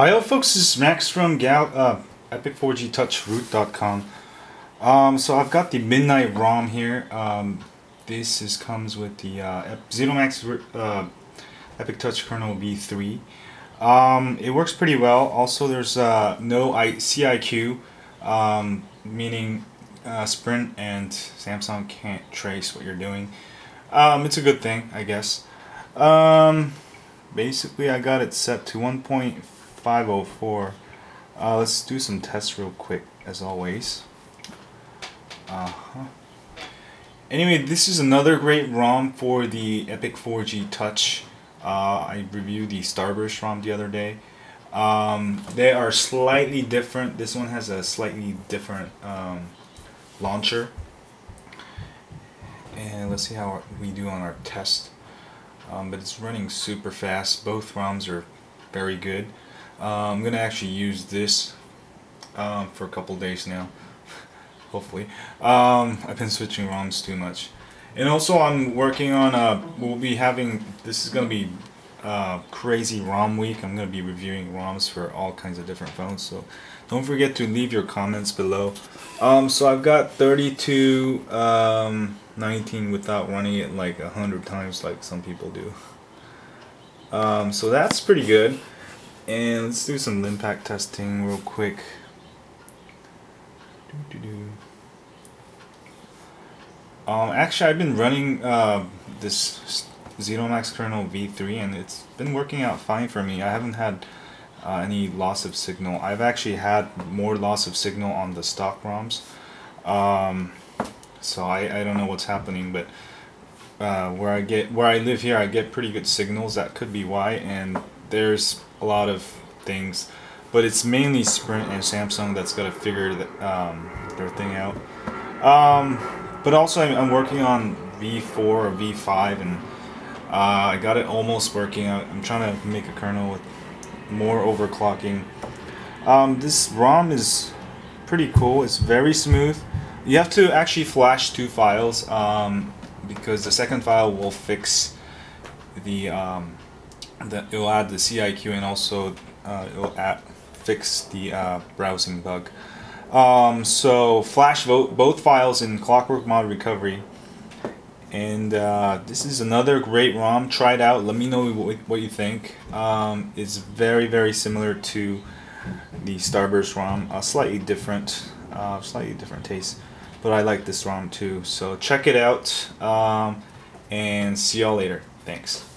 Hi, all folks. This is Max from Gal uh, Epic4GTouchRoot.com. Um, so I've got the Midnight ROM here. Um, this is comes with the uh, Zedomax uh, Epic Touch kernel v3. Um, it works pretty well. Also, there's uh, no I CIQ, um, meaning uh, Sprint and Samsung can't trace what you're doing. Um, it's a good thing, I guess. Um, basically, I got it set to 1.504. Uh, let's do some tests real quick, as always. Uh -huh. Anyway, this is another great ROM for the Epic 4G Touch. Uh, I reviewed the Starburst ROM the other day. Um, they are slightly different. This one has a slightly different um, launcher. And let's see how we do on our test. Um, but it's running super fast. Both ROMs are very good. Uh, I'm to actually use this um, for a couple days now. Hopefully. Um, I've been switching ROMs too much. And also I'm working on, uh, we'll be having, this is to be uh, crazy ROM week. I'm to be reviewing ROMs for all kinds of different phones. So don't forget to leave your comments below. Um, so I've got 32 um, 19 without running it like a hundred times like some people do. So that's pretty good. And let's do some impact testing real quick. Doo -doo -doo. Um, actually, I've been running uh, this Zedomax kernel v3 and it's been working out fine for me. I haven't had uh, any loss of signal. I've actually had more loss of signal on the stock ROMs. Um, so I, I don't know what's happening, but uh, where I get where I live here, I get pretty good signals. That could be why, and there's a lot of things, but it's mainly Sprint and Samsung that's got to figure um, their thing out. Um, but also, I'm, I'm, working on V4 or V5, and uh, I got it almost working. I'm trying to make a kernel with more overclocking. Um, this ROM is pretty cool. It's very smooth. You have to actually flash two files um, because the second file will fix the, the it'll add the CIQ and also uh, it'll add, fix the uh, browsing bug. Um, so flash vote both files in Clockwork Mod Recovery. And uh, this is another great ROM. Try it out. Let me know what you think. Um, it's very, very similar to the Starburst ROM. Uh, slightly different, uh, slightly different taste. But I like this ROM too. So check it out. Um, and see y'all later. Thanks.